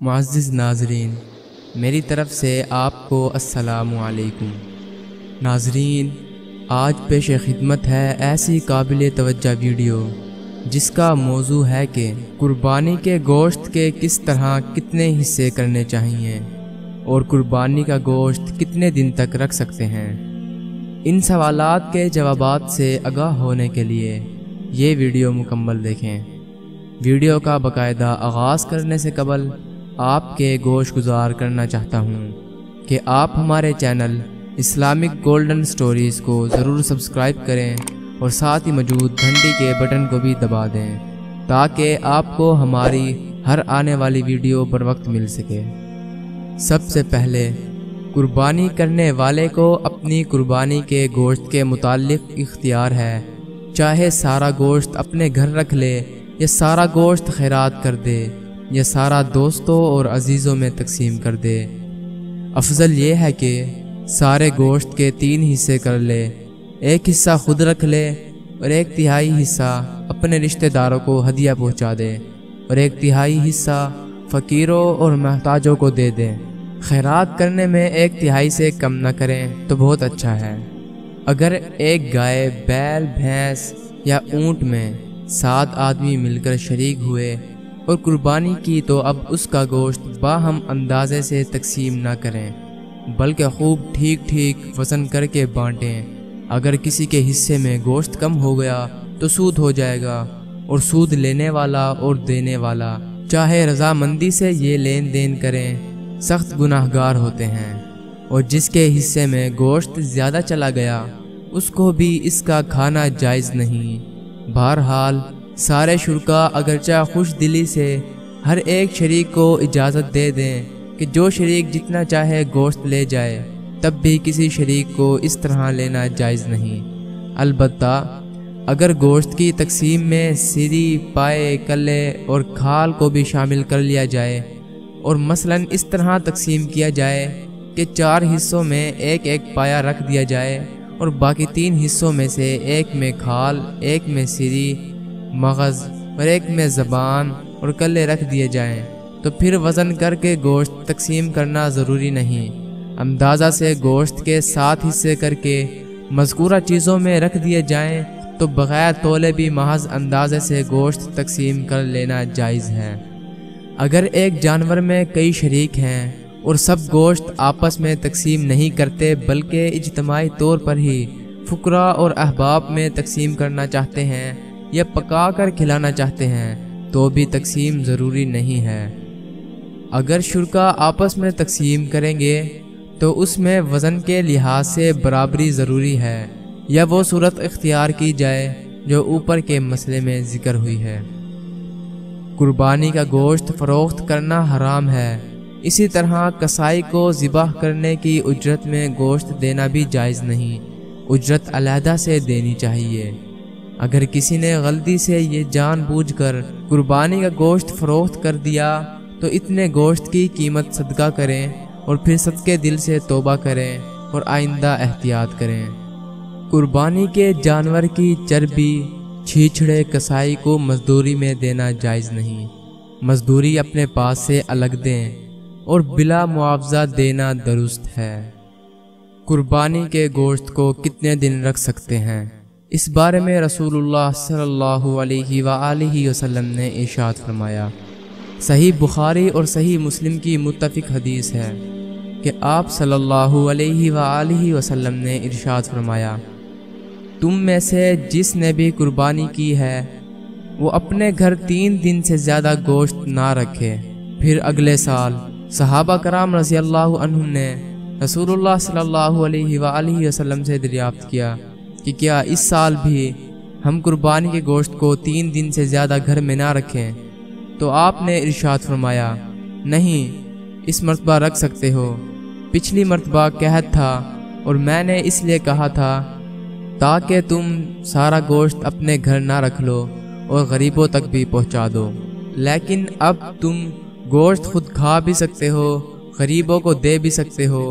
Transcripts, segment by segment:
मुआज़ नाजरीन, मेरी तरफ़ से आपको असलकुम नाजरीन, आज पेश खिदमत है ऐसी काबिल तवज्जा वीडियो, जिसका मौजू है कि कुर्बानी के गोश्त के किस तरह कितने हिस्से करने चाहिए और कुर्बानी का गोश्त कितने दिन तक रख सकते हैं। इन सवालात के जवाबात से आगाह होने के लिए ये वीडियो मुकम्मल देखें। वीडियो का बाकायदा आगाज़ करने से कबल आपके गोश गुजार करना चाहता हूँ कि आप हमारे चैनल इस्लामिक गोल्डन स्टोरीज़ को ज़रूर सब्सक्राइब करें और साथ ही मौजूद घंटी के बटन को भी दबा दें, ताकि आपको हमारी हर आने वाली वीडियो पर वक्त मिल सके। सबसे पहले, कुर्बानी करने वाले को अपनी कुर्बानी के गोश्त के मुतालिक इख्तियार है। चाहे सारा गोश्त अपने घर रख ले या सारा गोश्त खैरात कर दे या सारा दोस्तों और अजीज़ों में तकसीम कर दे। अफजल ये है कि सारे गोश्त के तीन हिस्से कर ले। एक हिस्सा खुद रख ले और एक तिहाई हिस्सा अपने रिश्तेदारों को हदिया पहुँचा दे और एक तिहाई हिस्सा फ़कीरों और महताजों को दे दें। खैरात करने में एक तिहाई से कम न करें तो बहुत अच्छा है। अगर एक गाय, बैल, भैंस या ऊँट में सात आदमी मिलकर शरीक हुए और कुर्बानी की तो अब उसका गोश्त बाहम अंदाजे से तकसीम ना करें, बल्कि खूब ठीक ठीक वज़न करके बांटें। अगर किसी के हिस्से में गोश्त कम हो गया तो सूद हो जाएगा, और सूद लेने वाला और देने वाला। चाहे रजामंदी से ये लेन देन करें, सख्त गुनाहगार होते हैं। और जिसके हिस्से में गोश्त ज़्यादा चला गया, उसको भी इसका खाना जायज़ नहीं। बहरहाल सारे शुरा अगरचा खुश दिली से हर एक शरीक को इजाज़त दे दें कि जो शरीक जितना चाहे गोश्त ले जाए, तब भी किसी शरीक को इस तरह लेना जायज़ नहीं। अलबत् अगर गोश्त की तकसीम में सीरी, पाए कले और खाल को भी शामिल कर लिया जाए और मसलन इस तरह तकसीम किया जाए कि चार हिस्सों में एक एक पाया रख दिया जाए और बाकी तीन हिस्सों में से एक में खाल, एक में सीरी मगज़ एक में ज़बान और कल्ले रख दिए जाएँ तो फिर वज़न करके गोश्त तकसीम करना ज़रूरी नहीं। अंदाज़ा से गोश्त के सात हिस्से करके मजकूरा चीज़ों में रख दिए जाएँ तो बग़ैर तोले भी महज अंदाजे से गोश्त तकसीम कर लेना जायज़ है। अगर एक जानवर में कई शरीक हैं और सब गोश्त आपस में तकसीम नहीं करते, बल्कि इजतमाही तौर पर ही फुकरा और अहबाब में तकसीम करना चाहते हैं या पका कर खिलाना चाहते हैं तो भी तकसीम ज़रूरी नहीं है। अगर शुरा आपस में तकसीम करेंगे तो उसमें वज़न के लिहाज से बराबरी ज़रूरी है, या वो सूरत इख्तियार की जाए, जो ऊपर के मसले में ज़िक्र हुई है। कुर्बानी का गोश्त फ़रोख्त करना हराम है। इसी तरह कसाई को ज़िबाह करने की उजरत में गोश्त देना भी जायज़ नहीं। उजरत अलहदा से देनी चाहिए। अगर किसी ने गलती से ये जानबूझकर कुर्बानी का गोश्त फरोख्त कर दिया तो इतने गोश्त की कीमत सदका करें और फिर सदके दिल से तोबा करें और आइंदा एहतियात करें। कुर्बानी के जानवर की चर्बी छीछड़े कसाई को मजदूरी में देना जायज़ नहीं। मजदूरी अपने पास से अलग दें और बिला मुआवजा देना दुरुस्त है। कुर्बानी के गोश्त को कितने दिन रख सकते हैं? इस बारे में रसूलुल्लाह सल्लल्लाहु अलैहि वसल्लम ने इशाद फरमाया, सही बुखारी और सही मुस्लिम की मुतफिक हदीस है कि आप सल्लल्लाहु अलैहि वसल्लम ने इरशाद फरमाया, तुम में से जिसने भी कुर्बानी की है, वो अपने घर तीन दिन से ज़्यादा गोश्त ना रखे। फिर अगले साल सहाबा कराम रज़ी अल्लाह ने सल्लल्लाहु अलैहि वसल्लम से दरियाफ्त किया। कि क्या इस साल भी हम कुर्बानी के गोश्त को तीन दिन से ज़्यादा घर में ना रखें? तो आपने इरशाद फरमाया, नहीं, इस मरतबा रख सकते हो। पिछली मरतबा कहत था और मैंने इसलिए कहा था, ताकि तुम सारा गोश्त अपने घर ना रख लो और गरीबों तक भी पहुँचा दो। लेकिन अब तुम गोश्त खुद खा भी सकते हो, गरीबों को दे भी सकते हो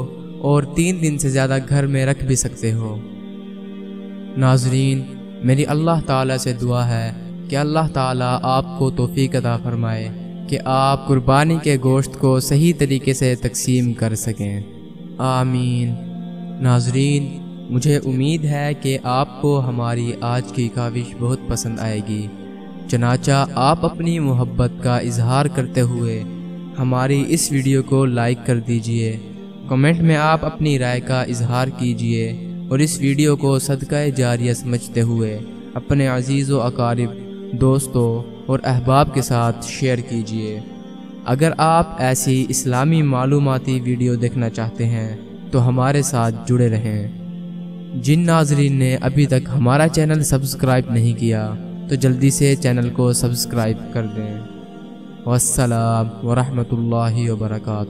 और तीन दिन से ज़्यादा घर में रख भी सकते हो। नाजरीन, मेरी अल्लाह ताला से दुआ है कि अल्लाह ताला आपको तोफ़ी अदा फरमाए कि आप कुर्बानी के गोश्त को सही तरीके से तकसीम कर सकें। आमीन। नाजरीन, मुझे उम्मीद है कि आपको हमारी आज की काविश बहुत पसंद आएगी। चनाचा आप अपनी मोहब्बत का इजहार करते हुए हमारी इस वीडियो को लाइक कर दीजिए। कमेंट में आप अपनी राय का इजहार कीजिए। और इस वीडियो को सदका जारिया समझते हुए अपने अज़ीज़ व अकारब, दोस्तों और अहबाब के साथ शेयर कीजिए। अगर आप ऐसी इस्लामी मालूमती वीडियो देखना चाहते हैं तो हमारे साथ जुड़े रहें। जिन नाजरीन ने अभी तक हमारा चैनल सब्सक्राइब नहीं किया तो जल्दी से चैनल को सब्सक्राइब कर दें। वसलाम वरहमल वर्का